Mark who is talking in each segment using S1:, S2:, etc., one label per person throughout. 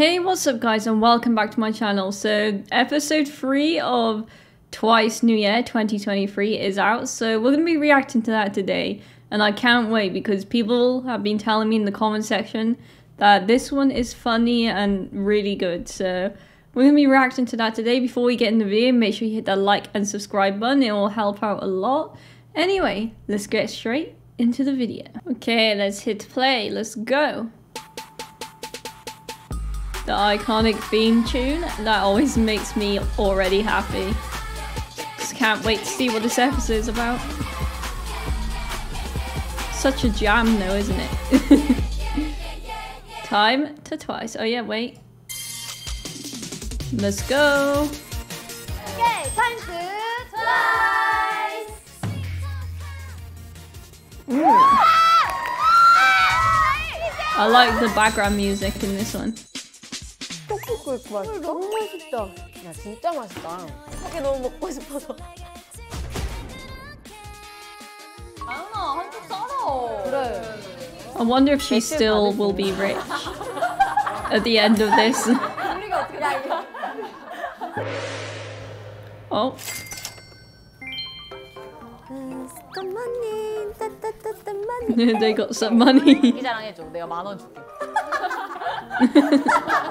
S1: Hey, what's up guys and welcome back to my channel. So episode 3 of Twice New Year 2023 is out, so we're going to be reacting to that today. And I can't wait because people have been telling me in the comment section that this one is funny and really good. So we're going to be reacting to that today. Before we get in the video, make sure you hit that like and subscribe button. It will help out a lot. Anyway, let's get straight into the video. Okay, let's hit play. Let's go the iconic theme tune. That always makes me already happy. Just can't wait to see what this episode is about. Such a jam though, isn't it? Time to twice. Oh yeah, wait. Let's go.
S2: Okay, time to twice.
S1: Ooh. I like the background music in this one.
S2: 떡볶이 이렇게 맛있어? 너무 맛있다. 야 진짜 맛있다. 떡볶이 너무 먹고 싶어서. 아연아 한쪽 썰어. 그래.
S1: I wonder if she still will be rich at the end of this.
S2: 우리가 어떻게 야 이거.
S1: Oh.
S2: some money, 따따따따 money.
S1: they got some money.
S2: 이 자랑해줘. 내가 만 원 줄게.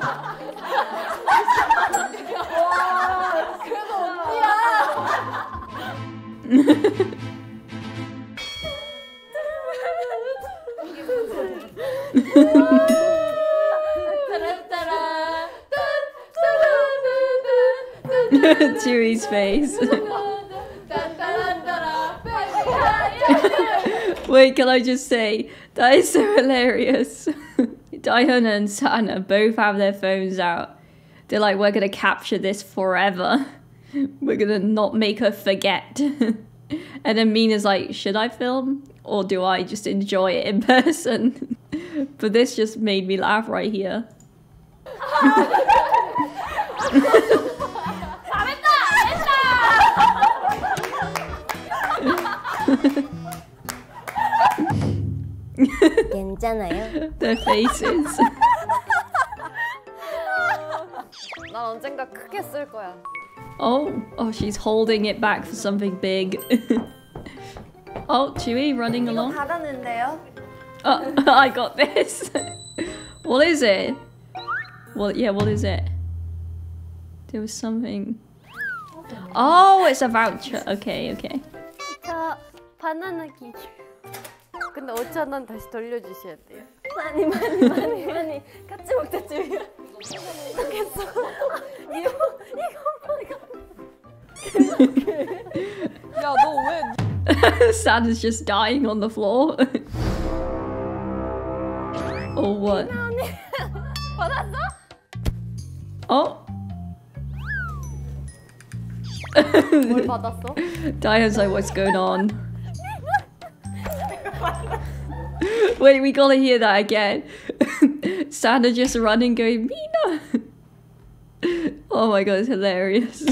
S1: Tzuyu's face. Wait, can I just say that is so hilarious? Diana and Sana both have their phones out. They're like, we're gonna capture this forever. We're gonna not make her forget. and then Mina's like, should I film? Or do I just enjoy it in person? but this just made me laugh right here. Their faces.
S2: 난 언젠가 크게 쓸 거야.
S1: Oh, oh, she's holding it back for something big. oh, Tzuyu running along.
S2: 받았는데요?
S1: Oh, I got this. what is it? Well, yeah, what is it? There was something. Oh, it's a voucher. Okay, okay.
S3: 근데 5천 원 다시 돌려주셔야 돼요.
S2: 많이 많이 많이 많이 같이 먹자 주희. 어떡했어? 이거 이거 이거.
S3: 야너 왜?
S1: Santa's just dying on the floor. or what?
S2: 받았어?
S1: Oh.
S2: 뭘 받았어?
S1: Diane's like, what's going on? Wait, we gotta hear that again. Sana just running, going, Mina! oh my god, it's hilarious.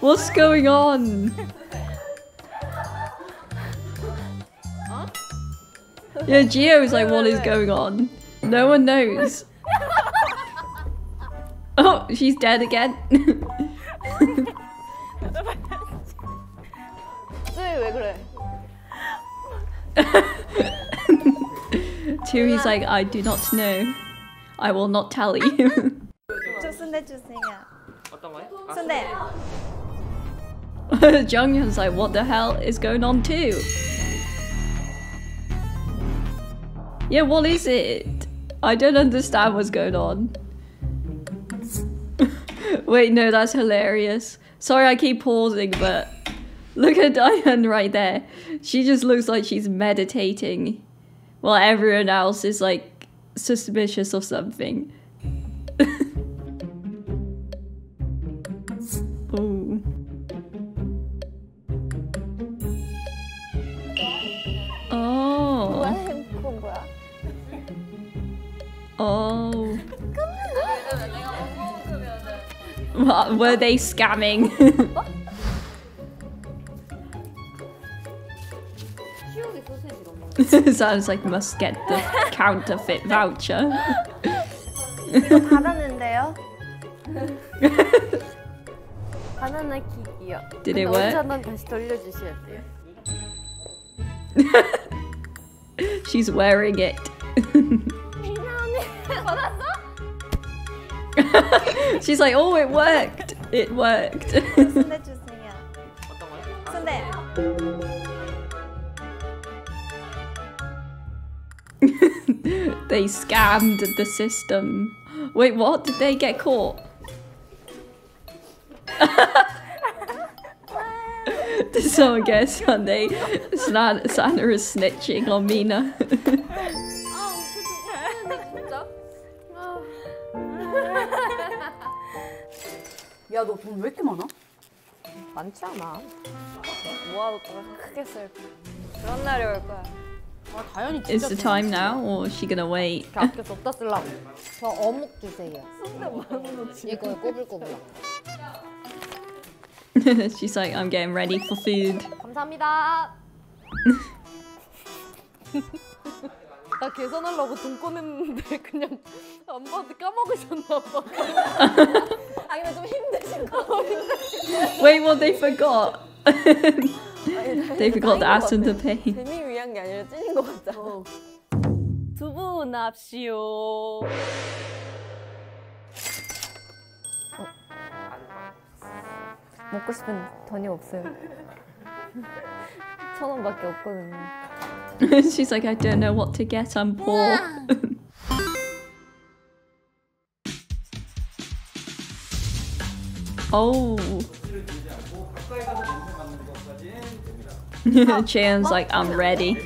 S1: What's going on? Yeah, Gio's like, what is going on? No one knows. Oh, she's dead again. Chiri's like, I do not know. I will not tell you.
S4: 저 순대 주세요.
S5: 어떤 거요?
S4: 순대.
S1: Jeongyeon's like, what the hell is going on too? Yeah, what is it? I don't understand what's going on. Wait, no, that's hilarious. Sorry I keep pausing, but Look at Diane right there. She just looks like she's meditating while everyone else is like suspicious of something. oh.
S2: Oh.
S1: Oh. What, were they scamming? Sounds like must get the counterfeit voucher.
S4: 받았는데요.
S3: 바나나 킥이요.
S1: Did it
S3: 근데
S1: work?
S3: 5,000원 다시 돌려주셔야 돼요.
S1: She's wearing it. She's like, oh, it worked. It worked. they scammed the system. Wait, what? Did they get caught? Did someone get Sunday? Santa, Santa is snitching on Mina.
S5: 야, 너 돈 왜 이렇게 많아?
S2: 많지 않아. 모아놓고 크게 쓸 그런 날이 올 거야.
S5: 아, 다현이 진짜
S1: is the time now, or is she gonna wait?
S2: 이렇게 아껴 줬다 쓰려고.
S6: 저 어묵 주세요. 이거 꼬불꼬불.
S1: She's like, I'm getting ready for food.
S2: 감사합니다. 나 계산하려고 돈 꺼냈는데 그냥 안 받을 까먹으셨나 봐. 아니면 좀 힘드신 거.
S1: Wait, what? They forgot. They forgot to ask them to pay.
S2: 재미 위한 게 아니라 찐인 것 같다. 두부 납시오. 먹고 싶은 돈이 없어요. 천 원밖에 없거든요.
S1: She's like, I don't know what to get. I'm poor. oh. Chan's like, I'm ready.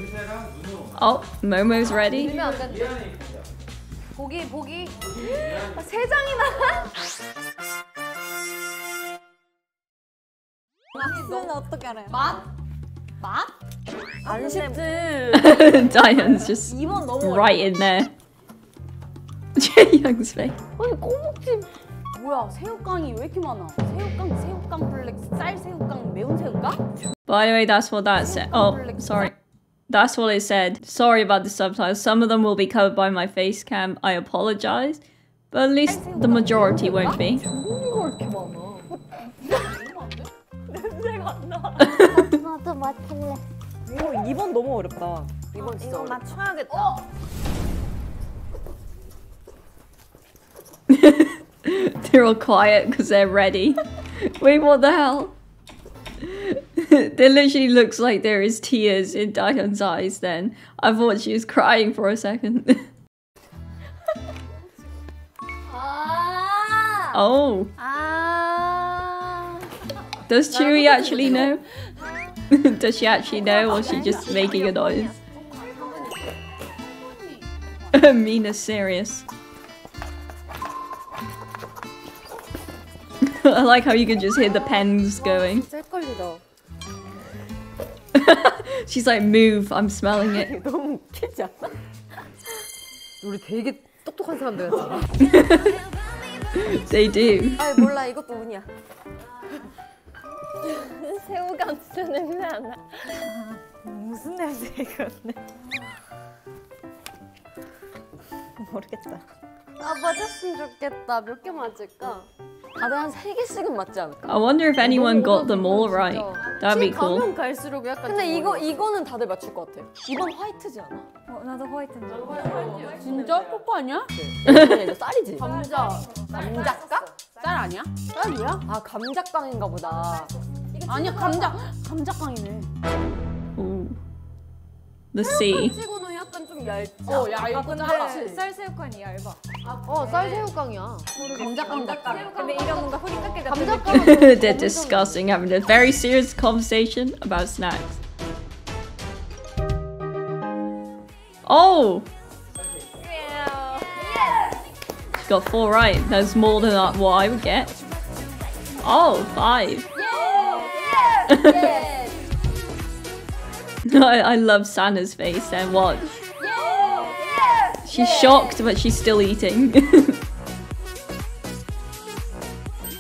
S1: Oh, Momo's ready. Diane's just right in there. Chaeyoung's face
S5: 뭐야, 새우깡이 왜 이렇게 많아? 새우깡, 새우깡 블랙, 쌀 새우깡, 매운 새우깡?
S1: By the way, that's what that said. Oh, sorry. That's what it said. Sorry about the subtitles. Some of them will be covered by my face cam. I apologize. But at least the majority won't be.
S6: 나도 맡을래.
S2: 이거 2번 너무 어렵다. 2번 진짜
S4: 이거
S2: 어렵다.
S4: 맞춰야겠다.
S1: They're all quiet because they're ready. Wait, what the hell? there literally looks like there is tears in Diane's eyes then. I thought she was crying for a second. oh. Does Tzuyu actually know? Does she actually know or is she just making a noise? Mina's serious. I like how you can just hear the pens going.
S2: 셀걸리다.
S1: She's like, move, I'm smelling it.
S2: 너무 웃기지 않아? 우리 되게 똑똑한 사람들 같아.
S1: They do.
S2: 아 몰라 이것도 운이야.
S3: 새우깡 진짜 냄새 안 나.
S4: 무슨 냄새 이건데? 모르겠다.
S3: 아 맞았으면 좋겠다. 몇 개 맞을까?
S2: 다들 한 3개씩은 맞지 않을까?
S1: I wonder if anyone got them all right. That'd be cool.
S3: 가면 갈수록 약간
S2: 근데
S3: 좀
S2: 이거. 이거는 다들 맞출 것 같아. 이번 화이트지 않아?
S4: 어, 나도 화이트인데.
S5: 진짜? 뽀뽀 아니야?
S2: 이거 쌀이지.
S3: 감자.
S2: 감자깡?
S5: 쌀 아니야? 쌀이야?
S2: 아 감자깡인가 보다.
S5: 아니야, 감자. 감자깡이네.
S1: Ooh. The sea.
S3: 치고는 약간 좀 얇지.
S5: 어, 야, 이거
S4: 근데
S5: 작아.
S4: 쌀새우깡이 얇아.
S2: 어 쌀새우깡이야.
S5: 감자깡 같아.
S4: 근데 이런 뭔가 후리카케 같은
S2: 감자깡은
S1: They're discussing, having a very serious conversation about snacks. Oh! She got four right. That's more than uh, what I would get. Oh, five. I, I love Santa's face then. Watch. She's shocked, but she's still eating.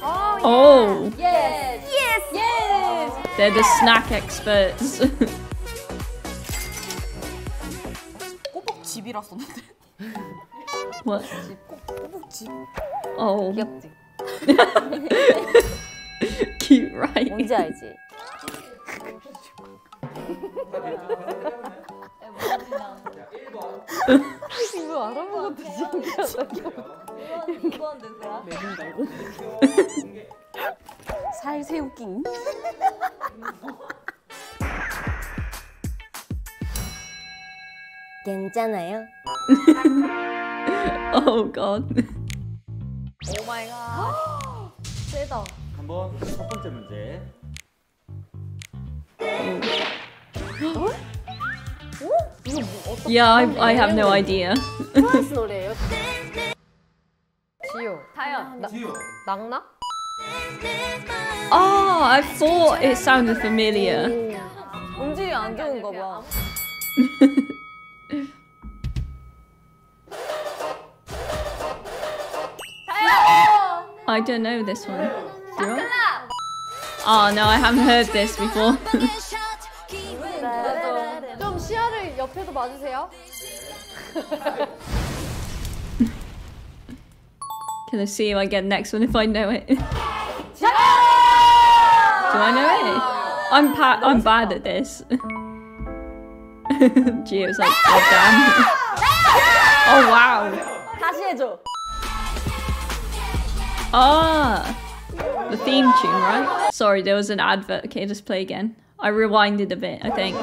S1: oh.
S3: Yes. Yes. Yes.
S1: They're the snack experts.
S5: 집이라 썼는데.
S1: What? Oh,
S2: 귀엽지?
S1: cute, right?
S2: 뭔지 알지? 이거 알아본 것도 신기하다.
S5: 살새우깡.
S2: 괜찮아요?
S1: Oh god.
S2: 오 마이 갓. 세다.
S7: 한번 첫 번째 문제.
S1: Yeah, I, I have no idea.
S2: 트와이스 노래예요? 지효.
S3: 다현.
S7: 지우.
S2: 낙낙?
S1: Oh, I thought it sounded familiar.
S2: 음질이 안 좋은가 봐.
S1: I don't know this one. Do you? Oh no, I haven't heard this before.
S3: 좀 시야를 옆에서 봐주세요.
S1: Can I see if I get next one if I know it? Do I know it? I'm pa- I'm bad at this. Gio's like, God damn. oh wow.
S2: 다시 해줘.
S1: Ah, the theme tune, right? Sorry, there was an advert. Okay, just play again. I rewinded a bit, I think.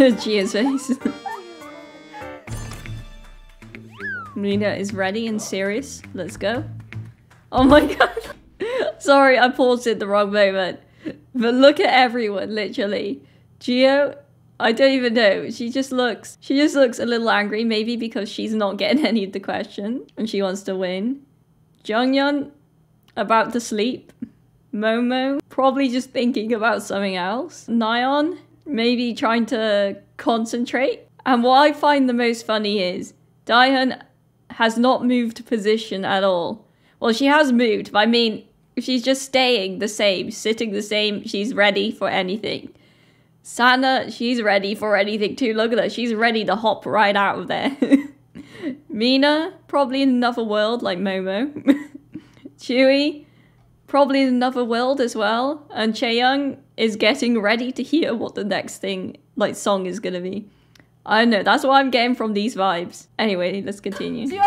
S1: Gio's face. Mina is ready and serious. Let's go. Oh my god. Sorry, I paused it the wrong moment. But look at everyone, literally. Gio, I don't even know. She just looks she just looks a little angry, maybe because she's not getting any of the question and she wants to win. Jeongyeon about to sleep. Momo probably just thinking about something else. Nayeon maybe trying to concentrate. And what I find the most funny is Dahyun has not moved position at all. Well, she has moved, but I mean, she's just staying the same, sitting the same. She's ready for anything. Sana, she's ready for anything too. Look at her. She's ready to hop right out of there. Mina, probably in another world like Momo. Tzuyu, probably in another world as well. And Chaeyoung is getting ready to hear what the next thing, like, song is gonna be. I don't know, that's what I'm getting from these vibes. Anyway, let's continue.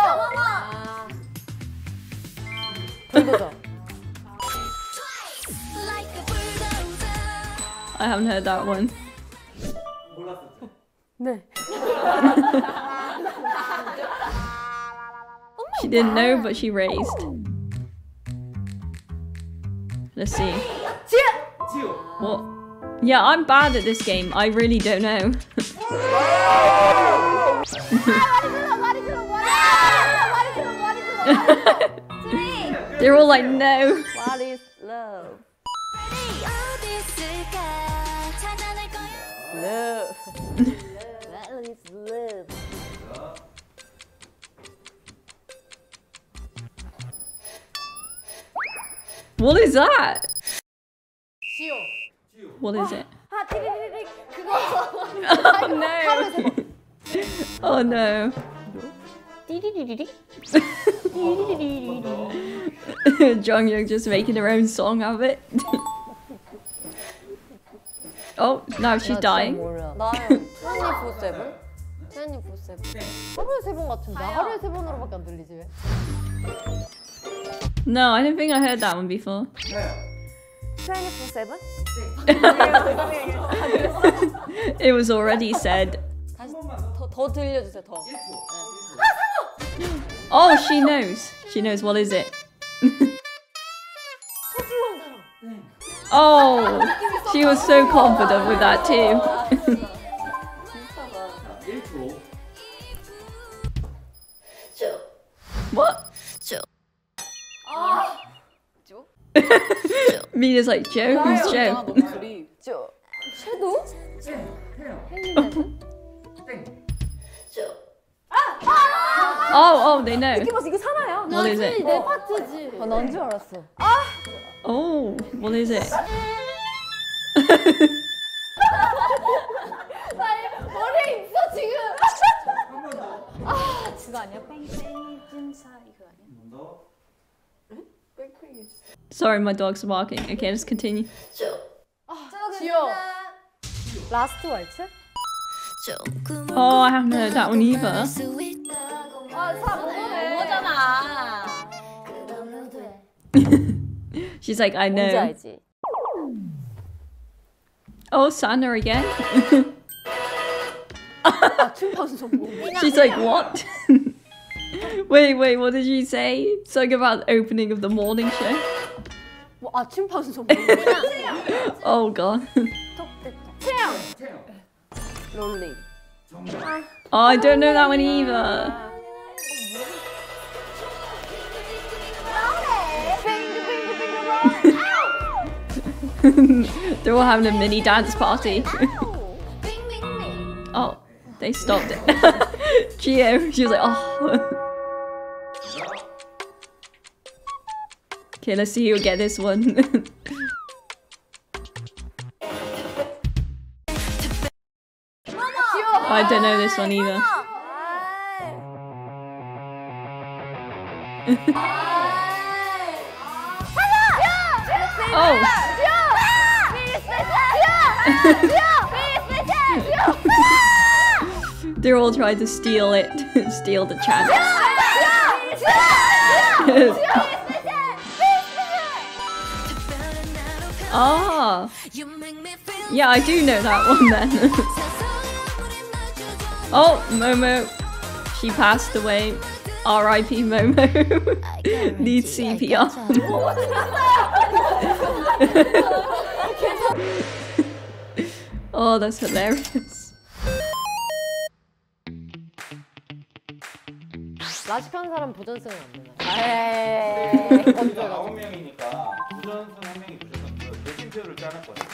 S1: I haven't heard that one. she didn't know, but she raised. Let's see. What? Yeah, I'm bad at this game. I really don't know. They're all like, no.
S2: What is love? What is
S1: that? What is it? oh no!
S2: oh no!
S1: Jeongyeon just making her own song of it. oh, now she's dying.
S2: 태연님 보세 하루에 세번 같은데 하루에 세 번으로밖에 안 들리지 왜?
S1: No, I don't think I heard that one before.
S3: 트웬티포 세븐?
S1: It was already said.
S2: 다시 더, 더 들려주세요. 더.
S1: Oh, she knows. She knows. What is it? oh, she was so confident with that too.
S7: 1초.
S1: what? Mina's like Joe. Who's Joe?
S5: 목소리.
S2: 저 섀도우?
S1: Oh, oh, they know.
S2: 이거 이거 사나야?
S1: What is it?
S2: 내 파트지. 아, 난줄 알았어.
S1: Oh, what is it?
S2: 머리에 있어 지금.
S4: 그거 아니야? 뺑뺑이 찐사 이거 아니야?
S7: 더.
S1: Sorry, my dog's barking. Okay, let's continue.
S2: 지효. 라스트 왈츠?
S1: Oh, I haven't heard that one either.
S5: 뭐잖아.
S1: She's like, I
S2: 뭔지
S1: know.
S2: 알지?
S1: Oh, Santa again.
S2: 춤파수 전공.
S1: She's like, what? wait, wait, what did you say? Something about the opening of the morning show?
S2: 뭐, 아 춤파수 전공.
S1: Oh god.
S2: 롤링.
S1: Oh, I don't know that one either. They're all having a mini dance party. oh, they stopped it. Gio, she was like, oh. Okay, let's see who'll get this one. I don't know this one either. oh! They're all trying to steal it, steal the chance. Ah, yeah, I do know that one then. oh, Momo, she passed away. R.I.P. Momo needs CPR. oh, that's hilarious.
S2: 라식한 사람 보전승은 안 되나?
S5: 에이.
S7: 우리가 아홉 명이니까 부전승 한 명이 대신표를 짜놨거든요.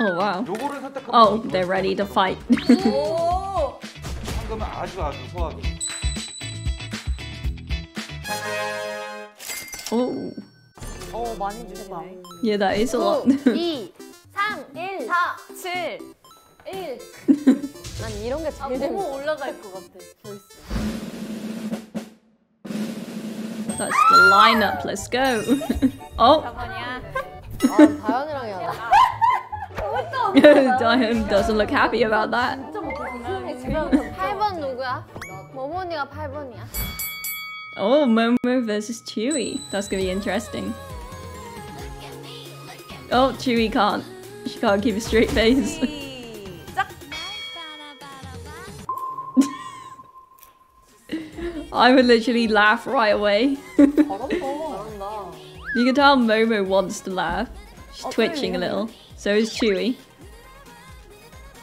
S1: Oh wow.
S7: 요거를 선택하면
S1: Oh, they're ready to fight.
S5: 오.
S7: 황금은 아주 아주 소화기.
S1: oh,
S2: 어 많이 주시네.
S1: yeah, that is a lot.
S2: 2, 3, 1, 4, 7, 1. 난 이런 게 제일 재밌어.
S5: 너무 올라갈 것 같아. 벌써.
S1: That's the lineup. Let's go. oh. Diane doesn't look happy about that. Oh, Momo versus Tzuyu. That's gonna be interesting. Oh, Tzuyu can't. She can't keep a straight face. I would literally laugh right away. you can tell Momo wants to laugh. She's twitching a little. So is
S5: Tzuyu.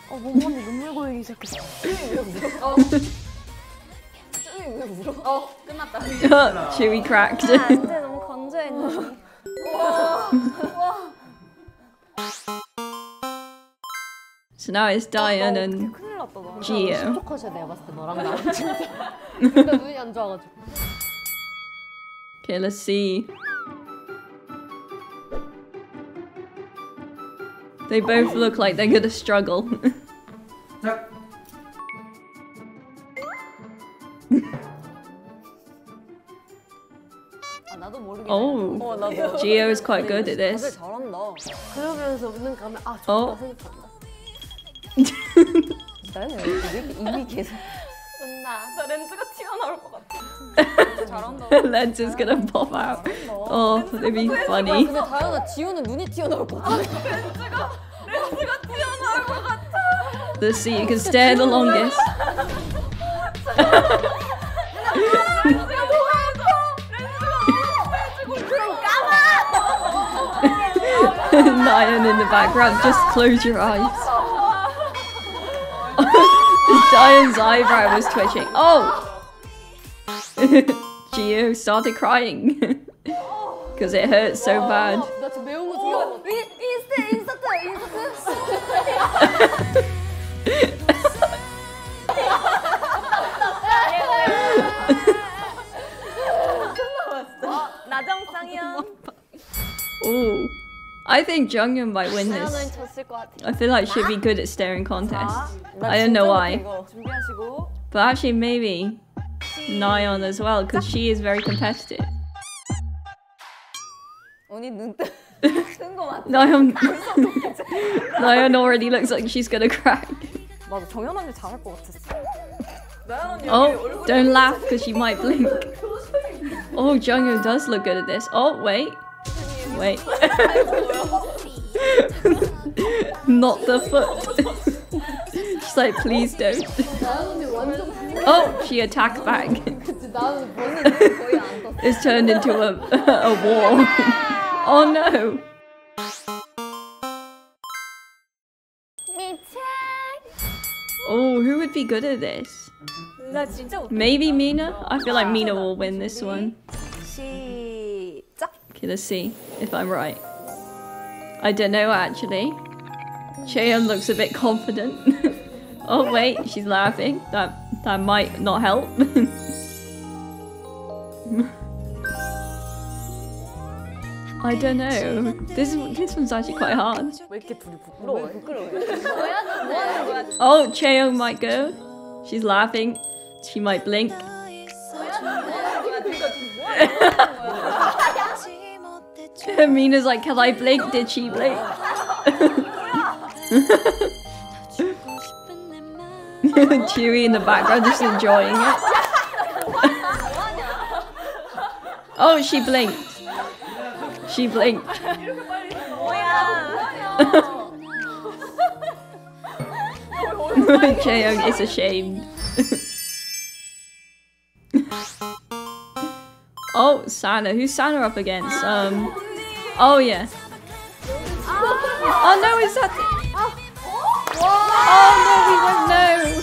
S5: Oh,
S1: Tzuyu cracked. so now it's Diane and
S5: 났다, 나.
S1: Gio.
S2: 컷이야 내가 봤을 때 너랑 나랑 진짜. 근데 눈이 안 좋아가지고.
S1: Okay, let's see. They both look like they're gonna struggle.
S7: 자,
S2: 아 나도 모르게.
S1: oh,
S5: 어, 나도.
S1: Gio is quite good at
S5: 다들
S1: this.
S5: 잘
S2: 나는 이렇게 입이 계속
S5: 나 렌즈가 튀어나올 것 같아. 잘한다.
S1: Gonna pop out. Oh, that'd be funny.
S2: 근데 다현아 지우는 눈이 튀어나올 것 같아.
S5: 렌즈가 렌즈가 튀어나올 것 같아.
S1: Let's see, you can stare the longest. Nayeon in the background, just close your eyes. Diane's eyebrow was twitching. Oh! Gio started crying. Because it hurts so bad. I think Jeongyeon might win this. I feel like she'd be good at staring contests. I don't know why. But actually maybe Nayeon as well because she is very competitive. Nayeon already looks like she's gonna crack. oh, don't laugh because she might blink. Oh, Jeongyeon does look good at this. Oh, wait. Wait. Not the foot. She's like, please don't. oh, she attacked back. it's turned into a, a wall. oh no. Oh, who would be good at this? Maybe Mina? I feel like Mina will win this one. Let's see if I'm right. I don't know, actually. Cheon looks a bit confident. oh wait, she's laughing. That, that might not help. I don't know. This this one's actually quite hard. oh, Cheong might go. She's laughing. She might blink. Mina's like, can I blink? Did she blink? Tzuyu in the background just enjoying it. oh, she blinked. She blinked. Cheong is ashamed. oh, Sana. Who's Sana up against? Um. Oh yeah. Oh no, is that? Oh no, we won't know.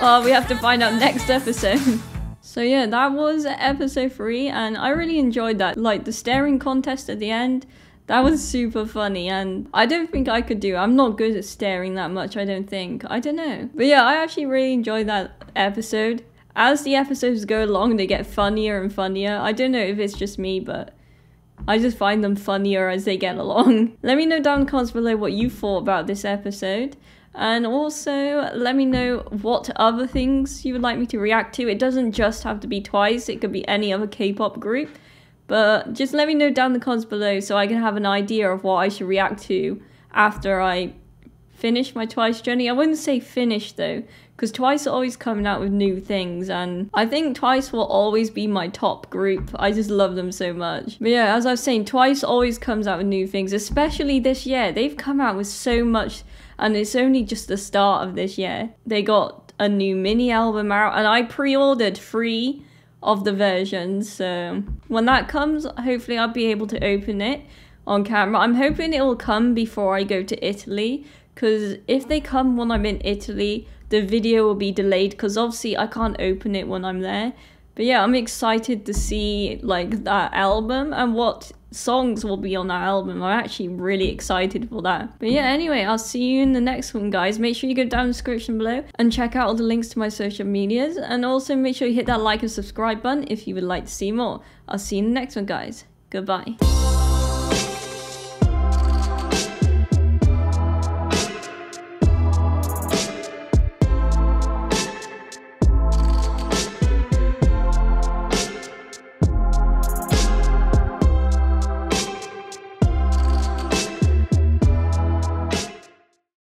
S1: Oh, we have to find out next episode. So yeah, that was episode three, and I really enjoyed that. Like the staring contest at the end, that was super funny, and I don't think I could do. I'm not good at staring that much. I don't think. I don't know, but yeah, I actually really enjoyed that episode. As the episodes go along, they get funnier and funnier. I don't know if it's just me, but I just find them funnier as they get along. Let me know down in the comments below what you thought about this episode. And also, let me know what other things you would like me to react to. It doesn't just have to be Twice, it could be any other K-pop group. But just let me know down in the comments below so I can have an idea of what I should react to after I finish my Twice journey. I wouldn't say finish though, because Twice are always coming out with new things, and I think Twice will always be my top group. I just love them so much. But yeah, as I was saying, Twice always comes out with new things, especially this year. They've come out with so much, and it's only just the start of this year. They got a new mini album out, and I pre ordered three of the versions, so when that comes, hopefully, I'll be able to open it on camera. I'm hoping it will come before I go to Italy because if they come when I'm in Italy, the video will be delayed because obviously I can't open it when I'm there. But yeah, I'm excited to see like that album and what songs will be on that album. I'm actually really excited for that. But yeah, anyway, I'll see you in the next one, guys. Make sure you go down the description below and check out all the links to my social medias. And also make sure you hit that like and subscribe button if you would like to see more. I'll see you in the next one, guys. Goodbye.